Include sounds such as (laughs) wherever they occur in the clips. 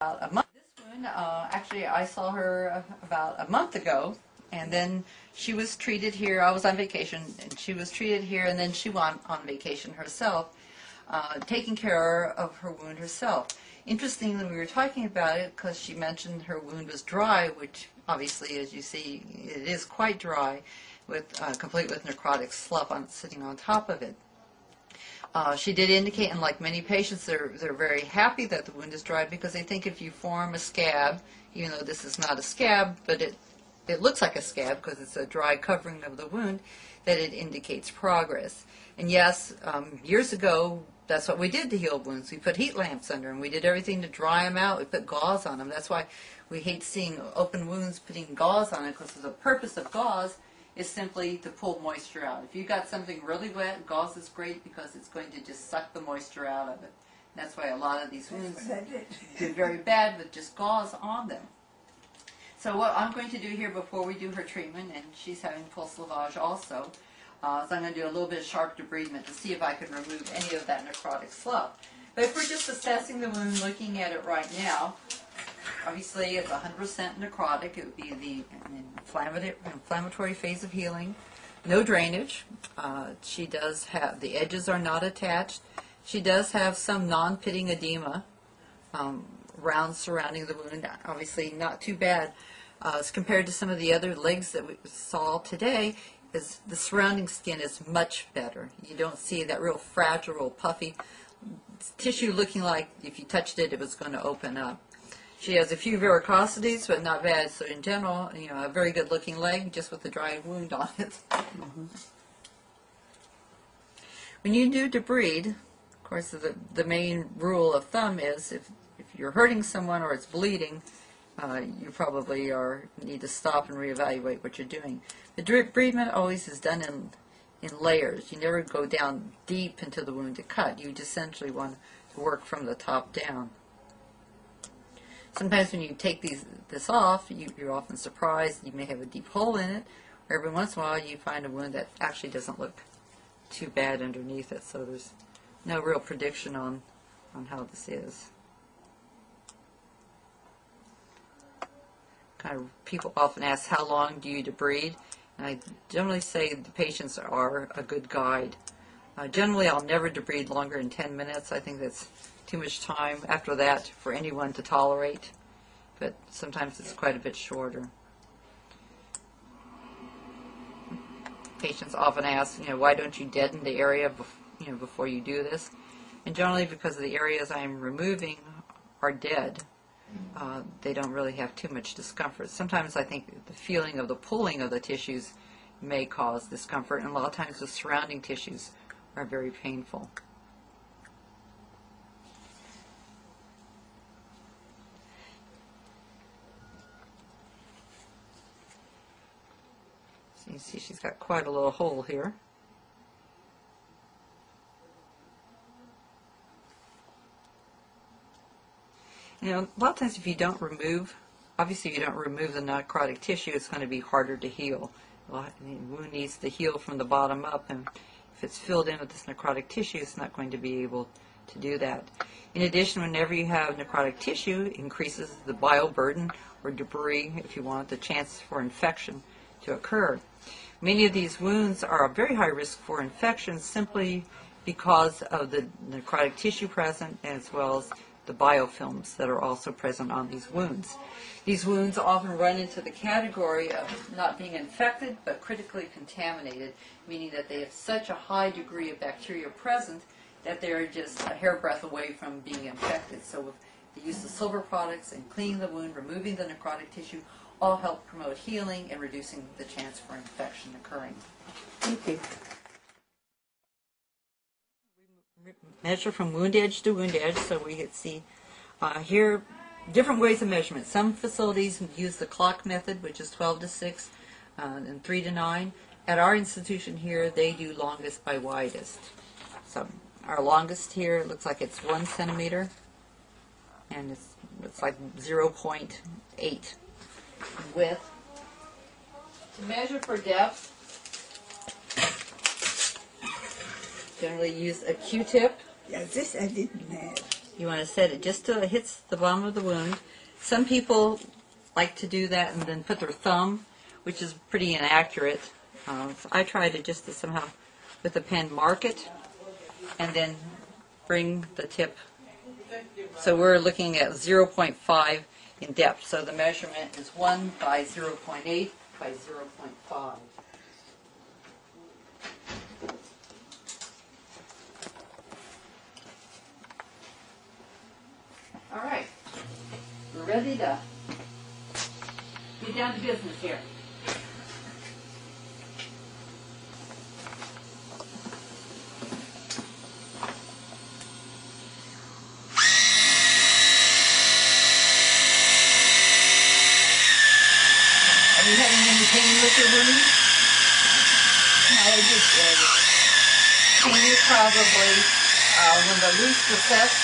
about a month. This wound, uh, actually, I saw her about a month ago, and then she was treated here. I was on vacation, and she was treated here, and then she went on vacation herself, uh, taking care of her wound herself. Interestingly, we were talking about it because she mentioned her wound was dry, which obviously, as you see, it is quite dry, with uh, complete with necrotic slough on sitting on top of it. Uh, she did indicate, and like many patients, they're, they're very happy that the wound is dried because they think if you form a scab, even though this is not a scab, but it, it looks like a scab because it's a dry covering of the wound, that it indicates progress. And yes, um, years ago, that's what we did to heal wounds. We put heat lamps under them. We did everything to dry them out. We put gauze on them. That's why we hate seeing open wounds putting gauze on it because the purpose of gauze is simply to pull moisture out. If you've got something really wet, gauze is great because it's going to just suck the moisture out of it. That's why a lot of these wounds do very bad with just gauze on them. So what I'm going to do here before we do her treatment, and she's having pulse lavage also, uh, is I'm going to do a little bit of sharp debridement to see if I can remove any of that necrotic slough. But if we're just assessing the wound, looking at it right now, obviously it's 100% necrotic. It would be the inflammatory, phase of healing. No drainage. Uh, she does have, the edges are not attached. She does have some non-pitting edema um, around surrounding the wound. Obviously not too bad. Uh, as compared to some of the other legs that we saw today, is the surrounding skin is much better. You don't see that real fragile, puffy tissue looking like if you touched it, it was going to open up. She has a few varicosities, but not bad. So in general, you know, a very good looking leg, just with a dry wound on it. When you do debride, of course, the, the main rule of thumb is if, if you're hurting someone or it's bleeding, uh, you probably are need to stop and reevaluate what you're doing. The debridement always is done in in layers. You never go down deep into the wound to cut. You just essentially want to work from the top down. Sometimes when you take these this off, you, you're often surprised. You may have a deep hole in it, or every once in a while you find a wound that actually doesn't look too bad underneath it. So there's no real prediction on on how this is. Kind of people often ask, how long do you debride? And I generally say the patients are a good guide. Uh, generally, I'll never debride longer than 10 minutes. I think that's too much time after that for anyone to tolerate, but sometimes it's quite a bit shorter. Patients often ask, you know, why don't you deaden the area, you know, before you do this? And generally, because the areas I'm removing are dead, uh, they don't really have too much discomfort. Sometimes I think the feeling of the pulling of the tissues may cause discomfort, and a lot of times the surrounding tissues are very painful. So you see she's got quite a little hole here. You know, a lot of times if you don't remove, obviously if you don't remove the necrotic tissue, it's going to be harder to heal. Lot- The wound needs to heal from the bottom up, and if it's filled in with this necrotic tissue, it's not going to be able to do that. In addition, whenever you have necrotic tissue, it increases the bioburden or debris, if you want, the chance for infection to occur. Many of these wounds are a very high risk for infection simply because of the necrotic tissue present as well as the biofilms that are also present on these wounds. These wounds often run into the category of not being infected but critically contaminated, meaning that they have such a high degree of bacteria present that they're just a hairbreadth away from being infected. So with the use of silver products and cleaning the wound, removing the necrotic tissue, all help promote healing and reducing the chance for infection occurring. Thank you. Measure from wound edge to wound edge so we could see uh, here different ways of measurement. Some facilities use the clock method, which is 12 to 6 uh, and 3 to 9. At our institution here, they do longest by widest. So our longest here looks like it's 1 centimeter, and it's, it's like 0.8 width. To measure for depth, generally use a Q-tip Yeah, this I didn't have. you want to set it just till it hits the bottom of the wound. Some people like to do that and then put their thumb, which is pretty inaccurate. Uh, so I try to just to somehow, with a pen, mark it, and then bring the tip. So we're looking at 0.5 in depth. So the measurement is 1 by 0.8 by 0.5. All right, we're ready to get down to business here. Are you having any pain with your wound? No, I just. Pain is probably uh, when the loose recessed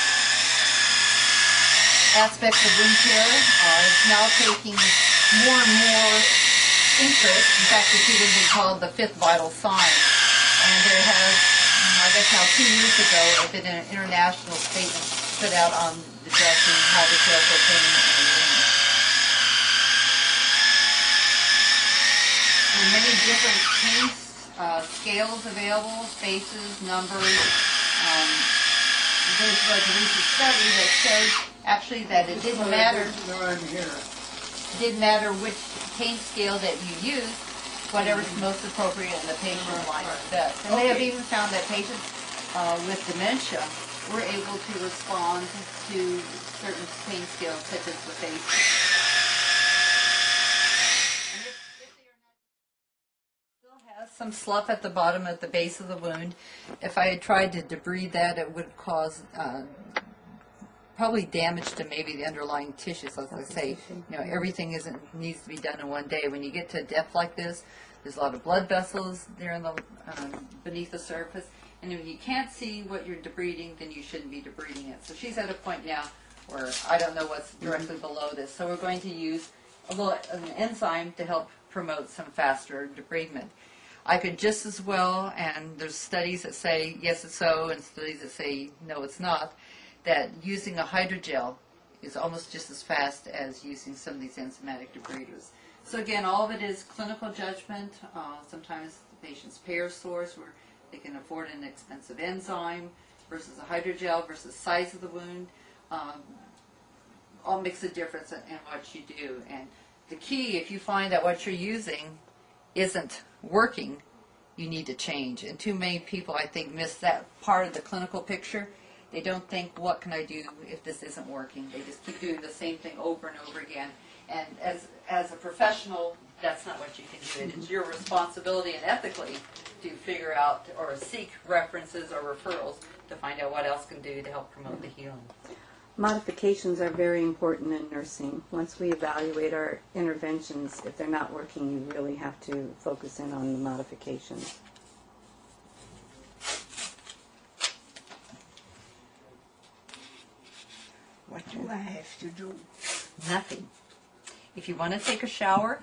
aspects of wound care is now taking more and more interest. In fact, it's even been called the fifth vital sign. And there has, I guess now two years ago, been an international statement put out on addressing how to care for pain in the. There are many different pain uh, scales available, faces, numbers. Um, there's a recent study that showed actually that it didn't matter No, I'm here. didn't matter which pain scale that you use, whatever's most appropriate in the patient lines best. And they have even found that patients uh, with dementia were able to respond to certain pain scales such as the face. And if- if they are not- Still has some slough at the bottom at the base of the wound. If I had tried to debride that, it would cause uh, probably damage to maybe the underlying tissues. As I say, you know, everything isn't needs to be done in one day. When you get to a depth like this, there's a lot of blood vessels there in the um, beneath the surface, and if you can't see what you're debriding, then you shouldn't be debriding it. So she's at a point now where I don't know what's directly below this. So we're going to use a little an enzyme to help promote some faster debridement. I could just as well, and there's studies that say yes, it's so, and studies that say no, it's not, that using a hydrogel is almost just as fast as using some of these enzymatic debriders. So again, all of it is clinical judgment. Uh, sometimes the patient's payer source where they can afford an expensive enzyme versus a hydrogel versus size of the wound. Um, all makes a difference in, in what you do. And the key, if you find that what you're using isn't working, you need to change. And too many people, I think, miss that part of the clinical picture. They don't think, what can I do if this isn't working? They just keep doing the same thing over and over again. And as, as a professional, that's not what you can do. It's your responsibility and ethically to figure out or seek references or referrals to find out what else can do to help promote the healing. Modifications are very important in nursing. Once we evaluate our interventions, if they're not working, you really have to focus in on the modifications. I have to do? Nothing. If you want to take a shower,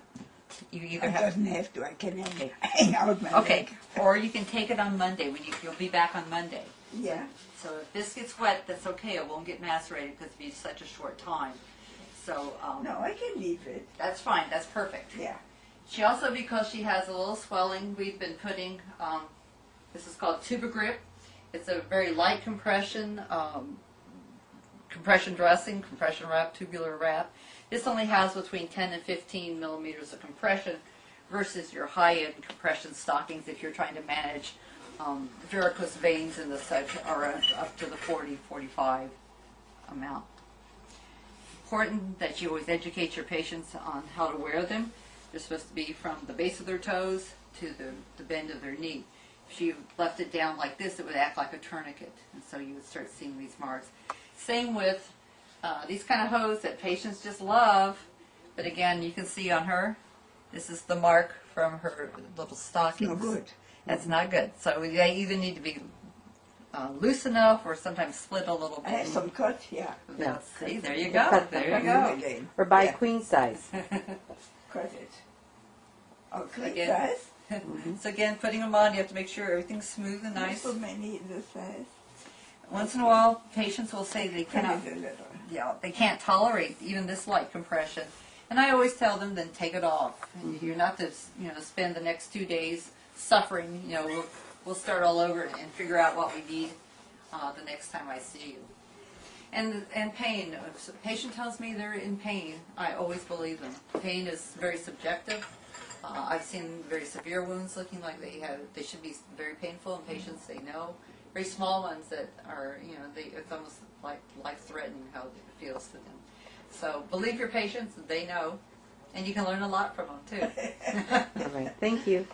you either I have doesn't have to. I can hang, Okay. (laughs) hang out my okay, leg. or you can take it on Monday when you you'll be back on Monday. Yeah. So if this gets wet, that's okay. It won't get macerated because it'll be such a short time. So um, No, I can leave it. that's fine. That's perfect. Yeah. She also, because she has a little swelling, we've been putting, um, this is called Tubigrip. It's a very light compression, um, compression dressing, compression wrap, tubular wrap. This only has between 10 and 15 millimeters of compression versus your high-end compression stockings if you're trying to manage um, varicose veins and the such are up to the 40, 45 amount important that you always educate your patients on how to wear them. They're supposed to be from the base of their toes to the, the bend of their knee. If you left it down like this, it would act like a tourniquet, and so you would start seeing these marks. Same with uh, these kind of hose that patients just love, but again, you can see on her, this is the mark from her little stockings. No good. That's not good. So they either need to be uh, loose enough or sometimes split a little bit. I bit. have some cut. Yeah. Yeah. See, there you go. Cut There you go. Again. Or buy Yeah. queen size. (laughs) Cut it. Okay, Again. guys. (laughs) So again, putting them on, you have to make sure everything's smooth and nice. So many in the size. Once in a while, patients will say they cannot it a little. yeah, they can't tolerate even this light compression. And I always tell them, then take it off. And you're not to, you know, spend the next two days suffering. You know, we'll, we'll start all over and figure out what we need uh, the next time I see you. And and pain. If a patient tells me they're in pain, I always believe them. Pain is very subjective. Uh, I've seen very severe wounds looking like they have they should be very painful, and patients say no. Very small ones that are you know they it's almost like life threatening how it feels to them. So believe your patients; they know, and you can learn a lot from them too. (laughs) All right, thank you.